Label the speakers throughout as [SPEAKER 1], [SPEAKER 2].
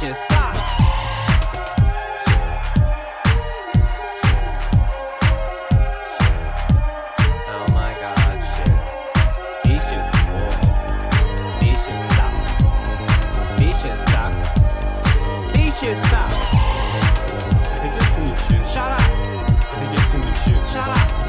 [SPEAKER 1] Christian Sock. Oh my god, shit. Cool. Shut up. I think you're too shit. Shut up.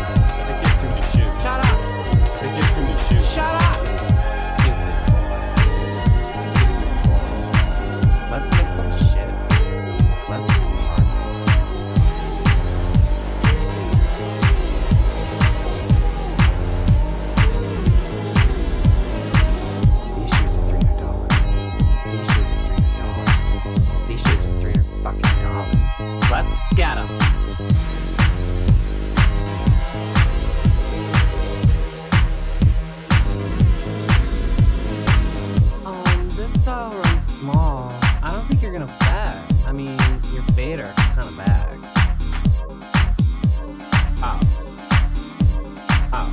[SPEAKER 1] Got him. Um, this style runs small. I don't think you're gonna bag. I mean, your fader kind of bag. Oh. Oh.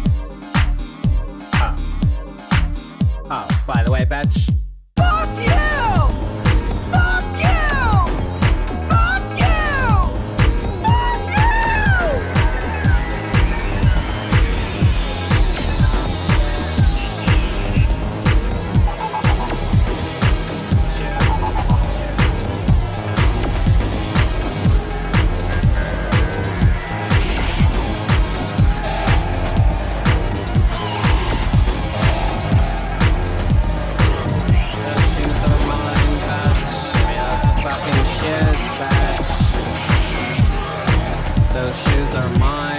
[SPEAKER 1] Oh. Oh, by the way, bitch. Fuck yeah! those shoes are mine.